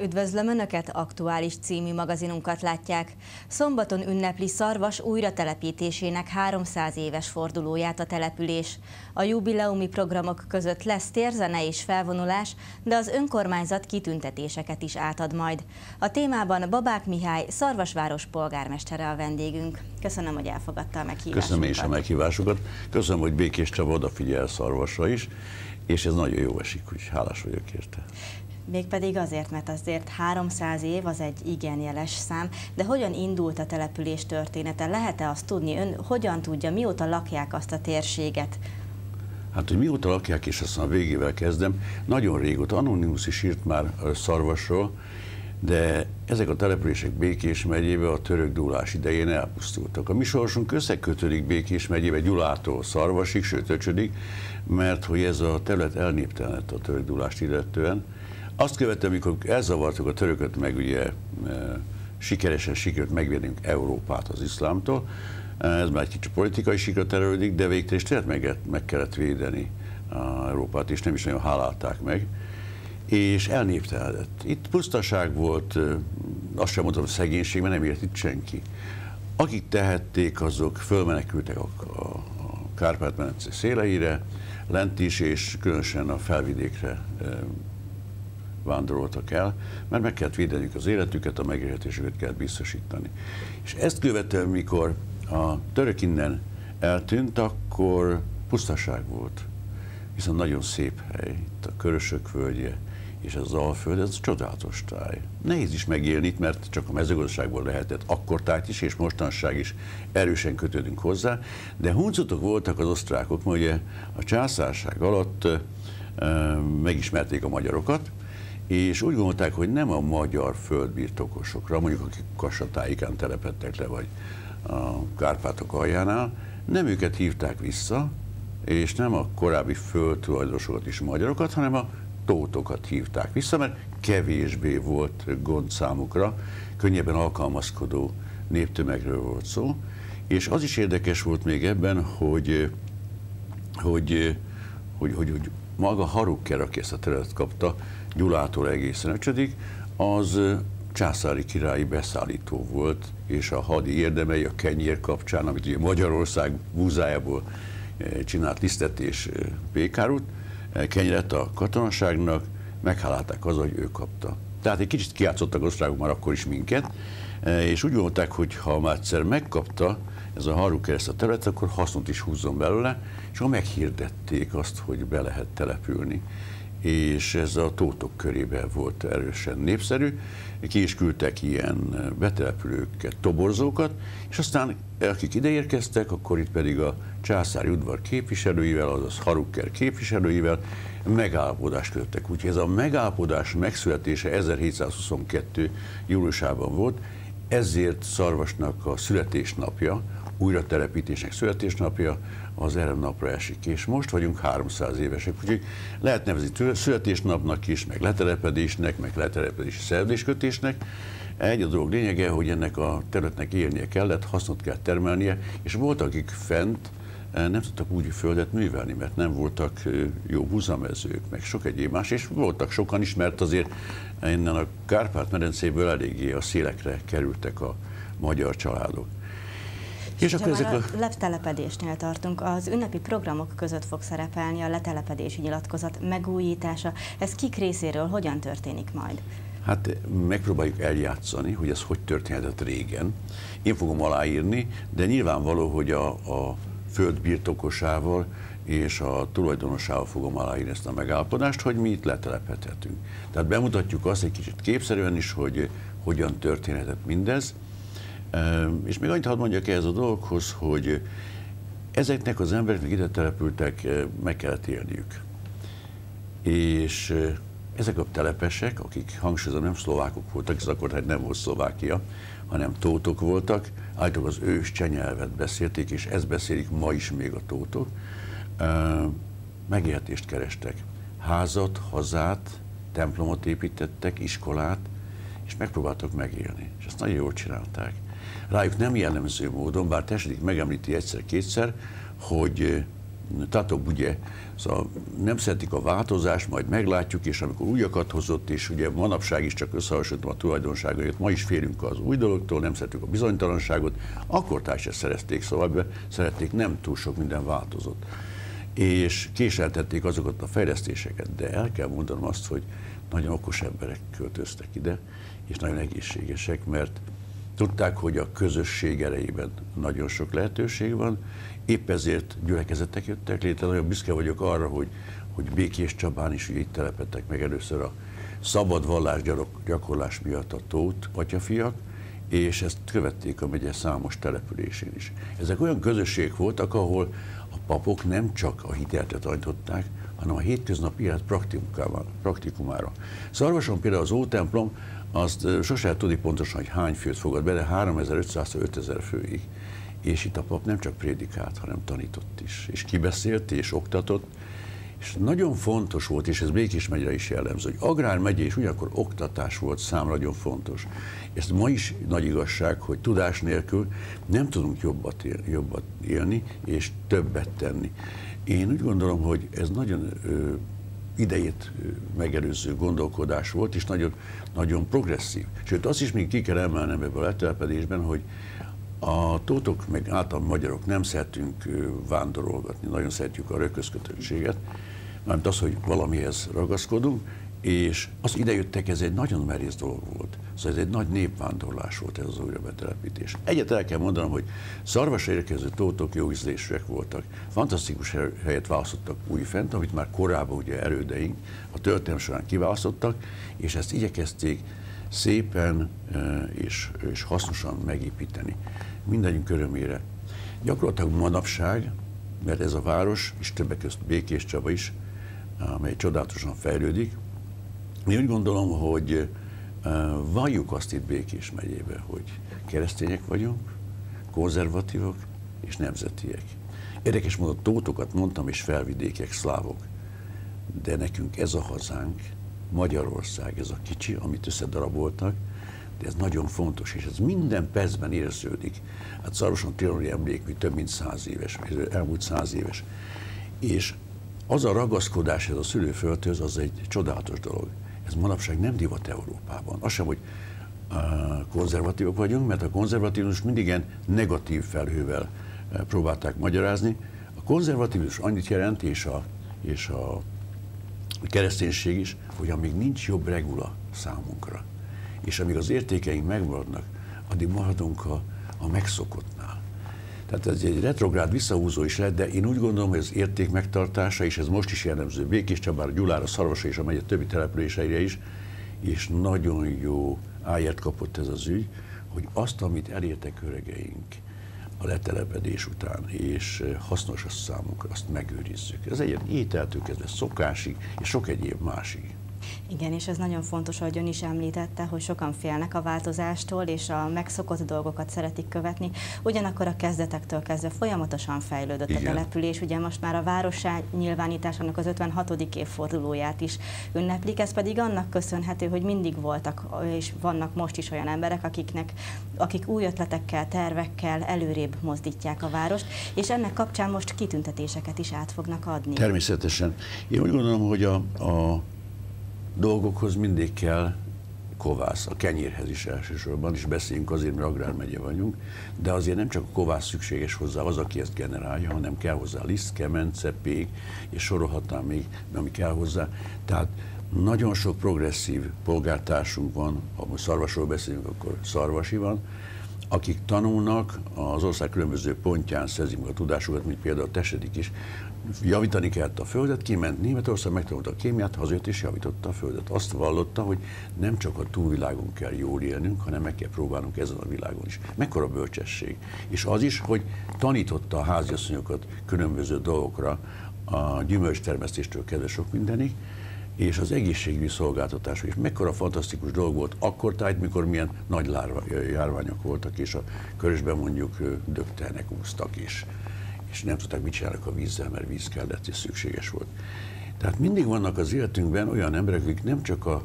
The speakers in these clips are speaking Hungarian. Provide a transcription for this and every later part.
Üdvözlöm Önöket, aktuális című magazinunkat látják. Szombaton ünnepli Szarvas újratelepítésének 300 éves fordulóját a település. A jubileumi programok között lesz térzene és felvonulás, de az önkormányzat kitüntetéseket is átad majd. A témában Babák Mihály, Szarvasváros polgármestere a vendégünk. Köszönöm, hogy elfogadta a meghívásunkat. Köszönöm én is a meghívásokat. Köszönöm, hogy Békés Csaba odafigyel Szarvasra is, és ez nagyon jó esik, hogy hálás vagyok érte. Mégpedig azért, mert azért 300 év az egy igen jeles szám, de hogyan indult a település története? Lehet-e azt tudni? Ön hogyan tudja, mióta lakják azt a térséget? Hát, hogy mióta lakják, és aztán a végével kezdem, nagyon régóta, Anonymous is írt már Szarvasról, de ezek a települések Békés megyébe a török dúlás idején elpusztultak. A mi sorsunk összekötődik Békés megyébe Gyulától Szarvasig, sőt öcsödik, mert hogy ez a terület elnéptelenedett a török dúlást illetően, azt követően, amikor elzavartuk a törököt, meg ugye e, sikeresen sikerült megvédnünk Európát az iszlámtól, e, ez már egy kicsit politikai sikert erődik, de végtelen tényleg meg, meg kellett védeni a Európát, és nem is nagyon hálálták meg, és elnéptelenedett. Itt pusztaság volt, e, azt sem mondom, szegénység, mert nem ért itt senki. Akik tehették, azok fölmenekültek a, a, a Kárpát-medence széleire, lent is, és különösen a felvidékre vándoroltak el, mert meg kellett védeniük az életüket, a megélhetésüket kellett biztosítani. És ezt követően, mikor a török innen eltűnt, akkor pusztaság volt. Viszont nagyon szép hely, itt a Körösök völgye, és az Alföld, ez csodálatos táj. Nehéz is megélni itt, mert csak a mezőgazdaságból lehetett akkor tájt is, és mostanság is erősen kötődünk hozzá, de huncutok voltak az osztrákok, mert ugye a császárság alatt megismerték a magyarokat, és úgy gondolták, hogy nem a magyar földbirtokosokra, mondjuk akik Kassatáikán telepettek le, vagy a Kárpátok aljánál, nem őket hívták vissza, és nem a korábbi földtulajdonosokat is magyarokat, hanem a tótokat hívták vissza, mert kevésbé volt gond számukra, könnyebben alkalmazkodó néptömegről volt szó, és az is érdekes volt még ebben, hogy, hogy, hogy, hogy, hogy maga Harukker, aki ezt a területet kapta, Gyulától egészen öcsödik, az császári királyi beszállító volt, és a hadi érdemei a kenyér kapcsán, amit ugye Magyarország búzájából csinált lisztet és pékárút, kenyeret a katonaságnak, meghálálták az, hogy ő kapta. Tehát egy kicsit kiátszottak osztrákok már akkor is minket, és úgy gondolták, hogy ha már egyszer megkapta ez a Haruk ezt a területet, akkor hasznot is húzzon belőle, és akkor meghirdették azt, hogy be lehet települni és ez a tótok körében volt erősen népszerű. Ki is küldtek ilyen betelepülőket, toborzókat, és aztán akik ide érkeztek, akkor itt pedig a császári udvar képviselőivel, azaz Harukker képviselőivel megállapodást köttek. Úgyhogy ez a megállapodás megszületése 1722. júliusában volt, ezért Szarvasnak a születésnapja, újra telepítésnek születésnapja az erre napra esik. És most vagyunk 300 évesek, úgyhogy lehet nevezni születésnapnak is, meg letelepedésnek, meg letelepedési szerződéskötésnek. Egy a dolog lényege, hogy ennek a területnek élnie kellett, hasznot kell termelnie, és voltak, akik fent eh, nem tudtak úgy földet művelni, mert nem voltak eh, jó buzamezők, meg sok egyéb más, és voltak sokan is, mert azért innen a Kárpát-medencéből eléggé a szélekre kerültek a magyar családok. És akkor ezek a letelepedésnél tartunk, az ünnepi programok között fog szerepelni a letelepedési nyilatkozat megújítása. Ez kik részéről hogyan történik majd? Hát megpróbáljuk eljátszani, hogy ez hogy történhetett régen. Én fogom aláírni, de nyilvánvaló, hogy a, a föld birtokosával és a tulajdonosával fogom aláírni ezt a megállapodást, hogy mi itt letelepedhetünk. Tehát bemutatjuk azt egy kicsit képszerűen is, hogy hogyan történhetett mindez, és még annyit hadd mondjak ehhez a dologhoz, hogy ezeknek az embereknek ide települtek, meg kellett élniük. És ezek a telepesek, akik hangsúlyozom nem szlovákok voltak, ez akkor nem volt Szlovákia, hanem tótok voltak, állítólag az ős csenyelvet beszélték, és ezt beszélik ma is még a tótok, megélhetést kerestek. Házat, hazát, templomot építettek, iskolát, és megpróbáltak megélni. És ezt nagyon jól csinálták rájuk nem jellemző módon, bár Tessedik megemlíti egyszer-kétszer, hogy Tato Bugye, szóval nem szeretik a változást, majd meglátjuk, és amikor újakat hozott, és ugye manapság is csak összehasonlítom a tulajdonságait, ma is férünk az új dologtól, nem szeretjük a bizonytalanságot, akkor ezt szerezték, szóval be szerették, nem túl sok minden változott. És késeltették azokat a fejlesztéseket, de el kell mondanom azt, hogy nagyon okos emberek költöztek ide, és nagyon egészségesek, mert tudták, hogy a közösség erejében nagyon sok lehetőség van, épp ezért gyülekezetek jöttek létre. Nagyon büszke vagyok arra, hogy, hogy Békés Csabán is itt telepettek meg először a szabad vallás gyakorlás miatt a tót atyafiak, és ezt követték a megye számos településén is. Ezek olyan közösségek voltak, ahol a papok nem csak a hitelt tanították, hanem a hétköznapi élet praktikumára. Szarvason például az Ótemplom, azt sose tudni pontosan, hogy hány főt fogad be, de 3500-5000 főig. És itt a pap nem csak prédikált, hanem tanított is, és kibeszélt, és oktatott, és nagyon fontos volt, és ez Békés megyre is jellemző, hogy Agrár megye és ugyanakkor oktatás volt szám nagyon fontos. Ez ma is nagy igazság, hogy tudás nélkül nem tudunk jobbat, él, jobbat élni, és többet tenni. Én úgy gondolom, hogy ez nagyon ö, idejét megelőző gondolkodás volt, és nagyon, nagyon progresszív. Sőt, azt is még ki kell emelnem ebből a letelepedésben, hogy a tótok, meg általában magyarok nem szeretünk vándorolgatni, nagyon szeretjük a röközkötöttséget, mert az, hogy valamihez ragaszkodunk, és az idejöttek, ez egy nagyon merész dolog volt. Szóval ez egy nagy népvándorlás volt ez az újrabetelepítés. Egyet el kell mondanom, hogy szarvasra érkező tótok jó ízlésűek voltak. Fantasztikus helyet választottak újfent, amit már korábban ugye erődeink a történelem során kiválasztottak, és ezt igyekezték szépen és, és hasznosan megépíteni. Mindegyünk örömére. Gyakorlatilag manapság, mert ez a város, és többek között Békés Csaba is, amely csodálatosan fejlődik, én úgy gondolom, hogy valljuk azt itt Békés megyébe, hogy keresztények vagyunk, konzervatívok és nemzetiek. Érdekes módon tótokat mondtam, és felvidékek, szlávok. De nekünk ez a hazánk, Magyarország, ez a kicsi, amit összedaraboltak, de ez nagyon fontos, és ez minden percben érződik. Hát Szaroson Tiroli emlékmű több mint száz éves, elmúlt száz éves. És az a ragaszkodás ez a szülőföldhöz, az egy csodálatos dolog. Ez manapság nem divat Európában. Az sem, hogy konzervatívok vagyunk, mert a konzervatívus mindig ilyen negatív felhővel próbálták magyarázni. A konzervatívus annyit jelent, és a, és a kereszténység is, hogy amíg nincs jobb regula számunkra, és amíg az értékeink megmaradnak, addig maradunk a, a megszokottnál. Tehát ez egy retrográd visszahúzó is lett, de én úgy gondolom, hogy az érték megtartása, és ez most is jellemző Békés Csabára, Gyulára, Szarvasa és a megye többi településeire is, és nagyon jó áját kapott ez az ügy, hogy azt, amit elértek öregeink a letelepedés után, és hasznos a számunkra, azt megőrizzük. Ez egy ételtől kezdve szokásig, és sok egyéb másig. Igen, és ez nagyon fontos, ahogy ön is említette, hogy sokan félnek a változástól, és a megszokott dolgokat szeretik követni. Ugyanakkor a kezdetektől kezdve folyamatosan fejlődött Igen. a település. Ugye most már a várossá nyilvánításának az 56. évfordulóját is ünneplik, ez pedig annak köszönhető, hogy mindig voltak, és vannak most is olyan emberek, akiknek, akik új ötletekkel, tervekkel előrébb mozdítják a várost, és ennek kapcsán most kitüntetéseket is át fognak adni. Természetesen. Én úgy gondolom, hogy a, a dolgokhoz mindig kell kovász, a kenyérhez is elsősorban, és beszéljünk azért, mert agrármegye vagyunk, de azért nem csak a kovász szükséges hozzá az, aki ezt generálja, hanem kell hozzá liszt, kemence, pék, és sorolhatnám még, ami kell hozzá. Tehát nagyon sok progresszív polgártársunk van, ha most szarvasról beszélünk, akkor szarvasi van, akik tanulnak, az ország különböző pontján szerzik a tudásukat, mint például a Tesedik is, javítani kellett a földet, kiment Németország, megtanulta a kémiát, hazajött és javította a földet. Azt vallotta, hogy nem csak a túlvilágon kell jól élnünk, hanem meg kell próbálnunk ezen a világon is. Mekkora bölcsesség. És az is, hogy tanította a háziasszonyokat különböző dolgokra, a gyümölcstermesztéstől kezdve sok mindenig, és az egészségügyi szolgáltatás is. Mekkora fantasztikus dolog volt akkor tájt, mikor milyen nagy járványok voltak, és a körösben mondjuk dögtelnek úsztak is és nem tudták, mit csinálnak a vízzel, mert víz kellett, és szükséges volt. Tehát mindig vannak az életünkben olyan emberek, akik nem csak a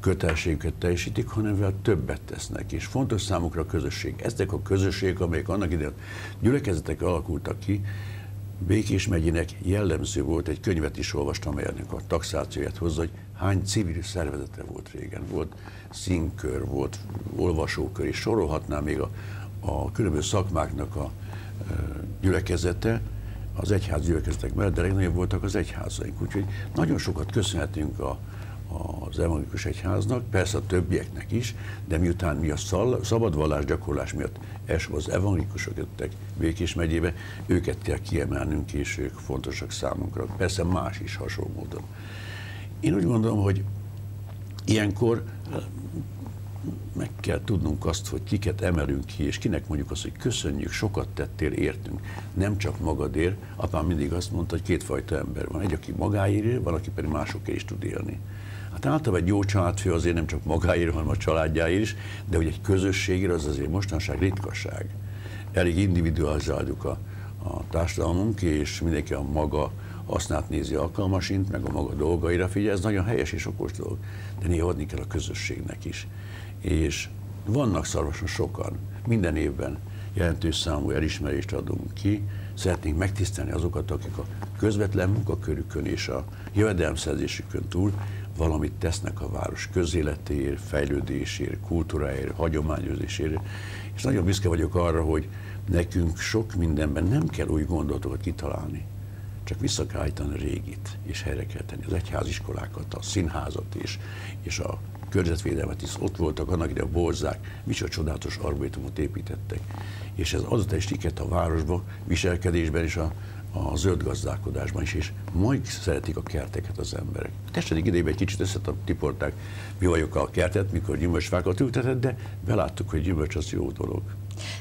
kötelességüket teljesítik, hanem vel többet tesznek, és fontos számukra a közösség. Ezek a közösségek, amelyek annak idején gyülekezetek alakultak ki, Békés megyének jellemző volt, egy könyvet is olvastam, amelynek a taxációját hozza, hogy hány civil szervezete volt régen. Volt színkör, volt olvasókör, és sorolhatnám még a, a különböző szakmáknak a gyülekezete, az egyház gyülekezetek mellett, de legnagyobb voltak az egyházaink. Úgyhogy nagyon sokat köszönhetünk a, az evangélikus egyháznak, persze a többieknek is, de miután mi a szabad vallás gyakorlás miatt elsőbb az evangélikusok jöttek Békés megyébe, őket kell kiemelnünk, és ők fontosak számunkra. Persze más is hasonló módon. Én úgy gondolom, hogy ilyenkor meg kell tudnunk azt, hogy kiket emelünk ki, és kinek mondjuk azt, hogy köszönjük, sokat tettél, értünk. Nem csak magadért. Apám mindig azt mondta, hogy kétfajta ember van. Egy, aki magáért van, aki pedig másokért is tud élni. Hát általában egy jó családfő azért nem csak magáért, hanem a családjáért is, de hogy egy közösségért az azért mostanság ritkaság. Elég individualizáljuk a, a társadalmunk, és mindenki a maga hasznát nézi alkalmasint, meg a maga dolgaira figyel, ez nagyon helyes és okos dolog, de néha adni kell a közösségnek is. És vannak szarvasan sokan, minden évben jelentős számú elismerést adunk ki, szeretnénk megtisztelni azokat, akik a közvetlen munkakörükön és a jövedelemszerzésükön túl valamit tesznek a város közéletéért, fejlődésért, kultúráért, hagyományozésért, és nagyon büszke vagyok arra, hogy nekünk sok mindenben nem kell új gondolatokat kitalálni, csak vissza kell állítani a régit, és helyre kell tenni az egyháziskolákat, a színházat is, és a környezetvédelmet is ott voltak, annak ide a borzák, micsoda csodálatos arborétumot építettek. És ez adott egy stiket a városba, viselkedésben és a, a zöld gazdálkodásban is, és majd szeretik a kerteket az emberek. Tessedik idejében egy kicsit összetiporták, mi vagyok a kertet, mikor gyümölcsfákat ültetett, de beláttuk, hogy gyümölcs az jó dolog.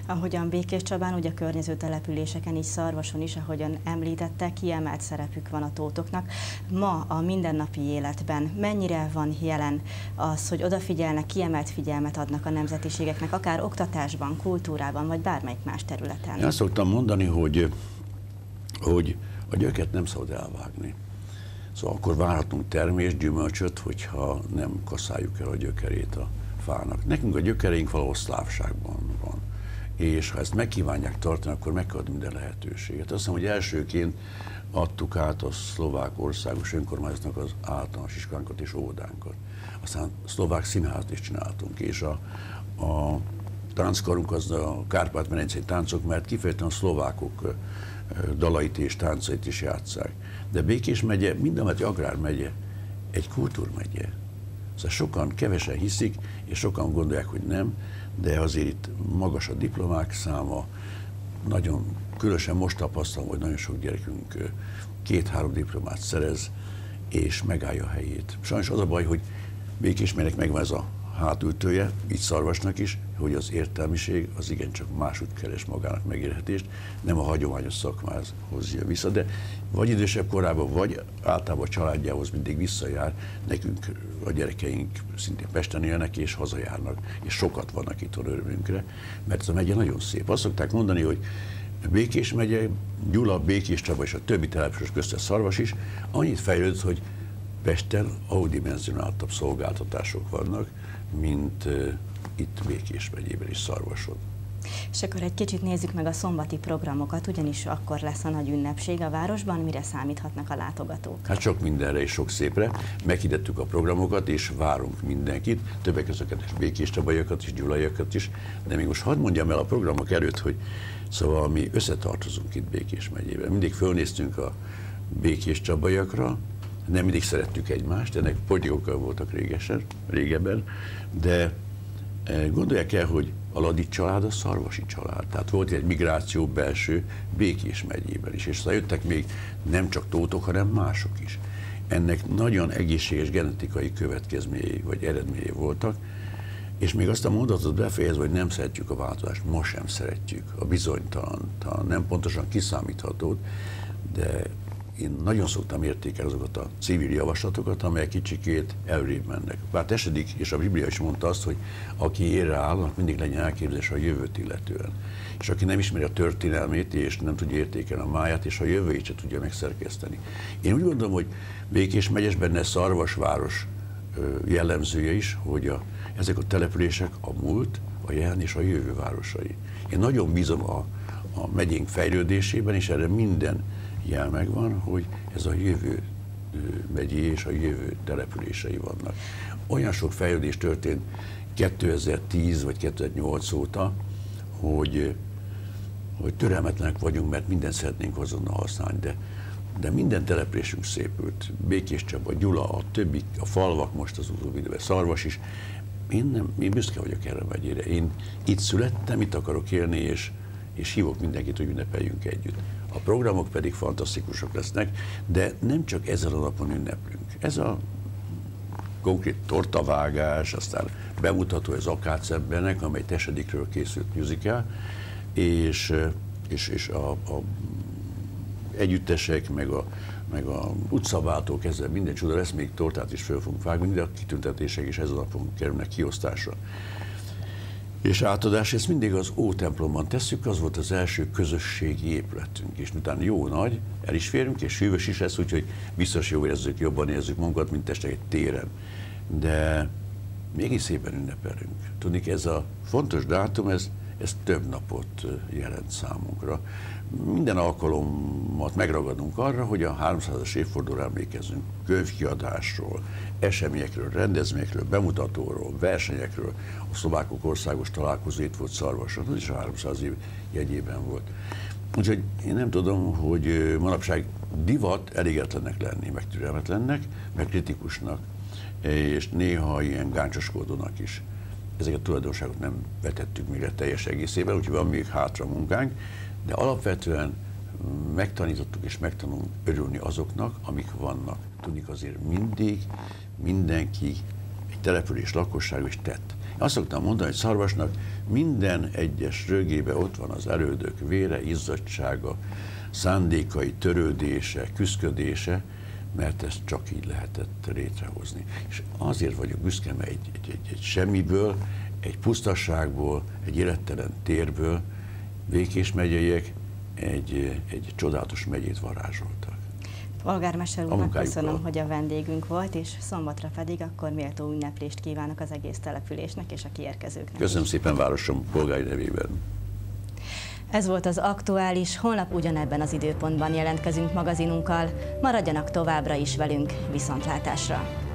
Ahogyan Békés Csabán, úgy a környező településeken is, Szarvason is, ahogyan említette, kiemelt szerepük van a tótoknak. Ma a mindennapi életben mennyire van jelen az, hogy odafigyelnek, kiemelt figyelmet adnak a nemzetiségeknek, akár oktatásban, kultúrában, vagy bármelyik más területen? Én azt szoktam mondani, hogy hogy a gyöket nem szabad elvágni. Szóval akkor várhatunk termés, gyümölcsöt, hogyha nem kaszáljuk el a gyökerét a fának. Nekünk a gyökereink valahol szlávságban van. És ha ezt megkívánják tartani, akkor megad minden lehetőséget. Azt hiszem, hogy elsőként adtuk át a szlovák országos önkormányzatnak az általános iskánkat és óvodánkat. Aztán szlovák színházat is csináltunk, és a, a tánckarunk az a Kárpát-medencei táncok, mert kifejezetten a szlovákok dalait és táncait is játszák. De Békés megye, agrár agrármegye, egy kultúrmegye. Szóval sokan, kevesen hiszik, és sokan gondolják, hogy nem, de azért itt magas a diplomák száma, nagyon különösen most tapasztalom, hogy nagyon sok gyerekünk két-három diplomát szerez, és megállja a helyét. Sajnos az a baj, hogy Békés megvan ez a hátültője, így szarvasnak is, hogy az értelmiség az igencsak máshogy keres magának megélhetést, nem a hagyományos szakmához hozja vissza, de vagy idősebb korában, vagy általában a családjához mindig visszajár, nekünk a gyerekeink szintén Pesten élnek és hazajárnak, és sokat vannak itt örömünkre, mert ez a megye nagyon szép. Azt szokták mondani, hogy Békés megye, Gyula, Békés Csaba és a többi település köztes Szarvas is annyit fejlődött, hogy Pesten audimenzionáltabb szolgáltatások vannak, mint itt Békés megyében is Szarvason. És akkor egy kicsit nézzük meg a szombati programokat, ugyanis akkor lesz a nagy ünnepség a városban, mire számíthatnak a látogatók? Hát sok mindenre és sok szépre. Meghidettük a programokat, és várunk mindenkit, többek között békés csabajokat is, gyulajokat is, de még most hadd mondjam el a programok előtt, hogy szóval mi összetartozunk itt Békés megyében. Mindig fölnéztünk a békés csabajakra, nem mindig szerettük egymást, ennek politikokkal voltak régesen, régebben, de e, gondolják el, hogy a Ladi család a szarvasi család. Tehát volt egy migráció belső Békés megyében is, és aztán jöttek még nem csak tótok, hanem mások is. Ennek nagyon egészséges genetikai következményei vagy eredményei voltak, és még azt a mondatot befejezve, hogy nem szeretjük a változást, most sem szeretjük a bizonytalan, nem pontosan kiszámíthatót, de én nagyon szoktam értékelni azokat a civil javaslatokat, amelyek kicsikét előrébb mennek. Bár esedik, és a Biblia is mondta azt, hogy aki ére áll, mindig legyen elképzelés a jövőt illetően. És aki nem ismeri a történelmét, és nem tudja értékelni a máját, és a jövőjét se tudja megszerkeszteni. Én úgy gondolom, hogy Békés megyes benne Szarvasváros jellemzője is, hogy a, ezek a települések a múlt, a jelen és a jövő városai. Én nagyon bízom a, a megyénk fejlődésében, és erre minden jel megvan, hogy ez a jövő megyé és a jövő települései vannak. Olyan sok fejlődés történt 2010 vagy 2008 óta, hogy, hogy türelmetlenek vagyunk, mert mindent szeretnénk azonnal használni, de, de minden településünk szépült. Békés Csaba, Gyula, a többi, a falvak most az utóbbi időben, Szarvas is. Én, nem, én büszke vagyok erre megyére. Én itt születtem, itt akarok élni, és, és hívok mindenkit, hogy ünnepeljünk együtt. A programok pedig fantasztikusak lesznek, de nem csak ezzel a napon ünneplünk. Ez a konkrét tortavágás, aztán bemutató az Akácebbenek, amely tesedikről készült musical, és, és, és a, a együttesek, meg a, meg a utcaváltó kezdve minden csoda lesz, még tortát is föl fogunk vágni, de a kitüntetések is ez a napon kerülnek kiosztásra. És átadás, ezt mindig az Ó templomban tesszük, az volt az első közösségi épületünk, és miután jó nagy, el is férünk, és hűvös is lesz, úgyhogy biztos jó érezzük, jobban érezzük magunkat, mint este egy téren. De mégis szépen ünnepelünk. Tudni, ez a fontos dátum, ez, ez több napot jelent számunkra. Minden alkalomat megragadunk arra, hogy a 300-as évfordulóra emlékezünk könyvkiadásról, eseményekről, rendezvényekről, bemutatóról, versenyekről. A szlovákok országos találkozó itt volt Szarvason, az is a 300 év jegyében volt. Úgyhogy én nem tudom, hogy manapság divat elégedetlenek lenni, meg türelmetlennek, meg kritikusnak, és néha ilyen gáncsoskodónak is. Ezeket a tulajdonságot nem vetettük még a teljes egészében, úgyhogy van még hátra munkánk, de alapvetően megtanítottuk és megtanulunk örülni azoknak, amik vannak. Tudnik azért mindig mindenki, egy település lakosság is tett. Azt szoktam mondani, hogy Szarvasnak minden egyes rögébe ott van az erődök vére, izzadsága, szándékai, törődése, küszködése, mert ezt csak így lehetett létrehozni. És azért vagyok büszke, mert egy, egy, egy, egy semmiből, egy pusztasságból, egy élettelen térből Békés megyeiek egy, egy csodálatos megyét varázsoltak. Polgármester úrnak köszönöm, hogy a vendégünk volt, és szombatra pedig akkor méltó ünneplést kívánok az egész településnek és a kiérkezőknek. Köszönöm is. szépen városom polgári nevében. Ez volt az aktuális, holnap ugyanebben az időpontban jelentkezünk magazinunkkal. Maradjanak továbbra is velünk, viszontlátásra!